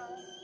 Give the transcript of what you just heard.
Bye.